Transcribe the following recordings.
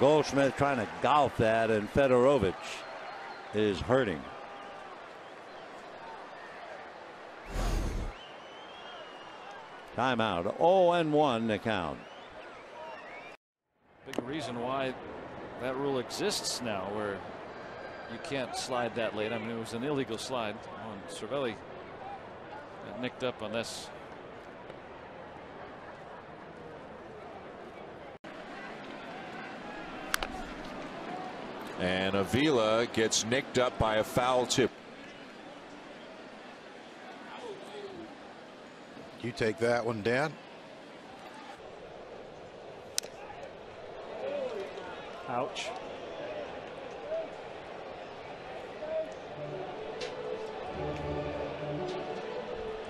Goldschmidt trying to golf that, and Federowicz is hurting. Timeout. 0 and 1 to count. Big reason why that rule exists now, where you can't slide that late. I mean, it was an illegal slide on Cervelli. Nicked up on this. And Avila gets nicked up by a foul tip. You take that one, Dan. Ouch.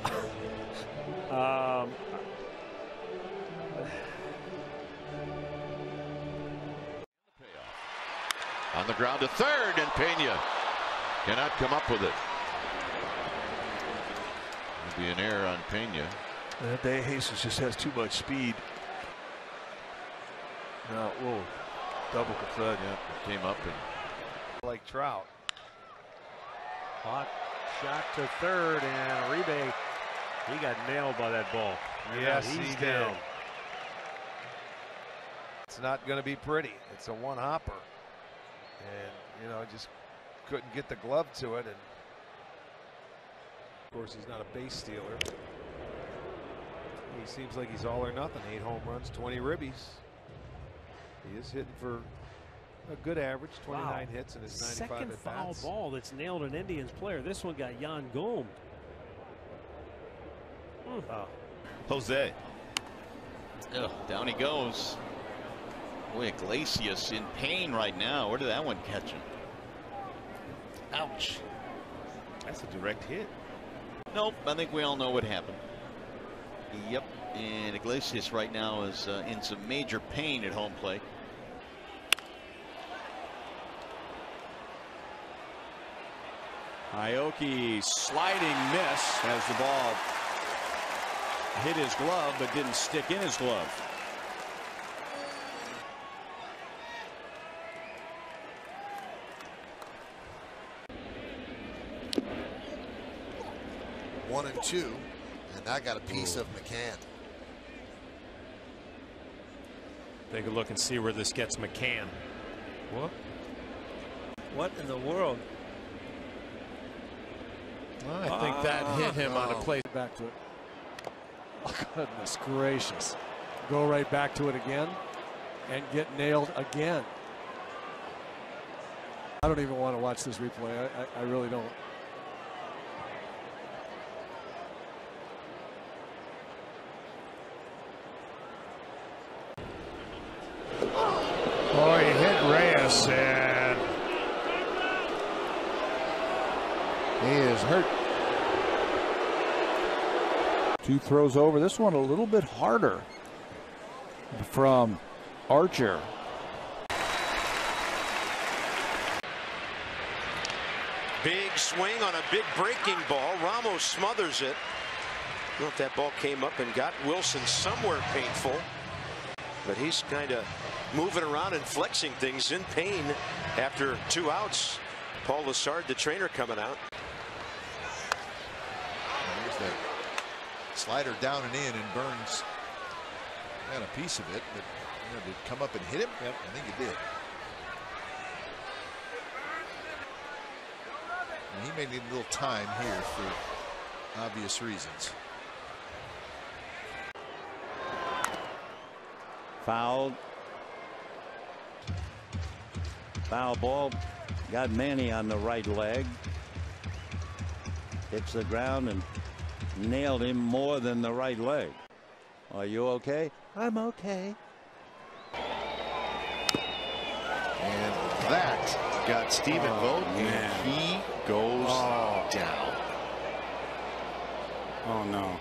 um, On the ground to third, and Pena cannot come up with it. It'll be an error on Pena. Uh, De Jesus just has too much speed. No, whoa. Double confront. Yeah, came up and Like Trout. hot shot to third, and Uribe, he got nailed by that ball. Yes, he's he down. did. It's not going to be pretty. It's a one hopper. And, you know, just couldn't get the glove to it. And of course, he's not a base stealer. He seems like he's all or nothing. Eight home runs, 20 ribbies. He is hitting for a good average, 29 Wow. hits in his 95 Second at foul ball that's nailed an Indians player. This one got Yan Gomes. Hmm. Oh. Jose. Ugh, down he goes. Boy, Iglesias in pain right now. Where did that one catch him? Ouch. That's a direct hit. Nope, I think we all know what happened. Yep, and Iglesias right now is uh, in some major pain at home plate. Aoki sliding miss as the ball hit his glove but didn't stick in his glove. One and two, and I got a piece of McCann. Take a look and see where this gets McCann. What? What in the world? I think that hit him on a oh, play. Back to it. Oh, goodness gracious. Go right back to it again and get nailed again. I don't even want to watch this replay. I, I, I really don't. Oh, he hit and he is hurt. Two throws over. This one a little bit harder from Archer. Big swing on a big breaking ball. Ramos smothers it. I don't know if that ball came up and got Wilson somewhere painful. But he's kind of moving around and flexing things in pain after two outs. Paul Lessard, the trainer, coming out. There's that slider down and in, and Burns got a piece of it, but you know, did it come up and hit him? Yep. I think it did. And he may need a little time here for obvious reasons. Fouled. Foul ball. Got Manny on the right leg. Hits the ground and nailed him more than the right leg. Are you okay? I'm okay. And that got Stephen Oh, Vogt, man. and he goes Oh. down. Oh no.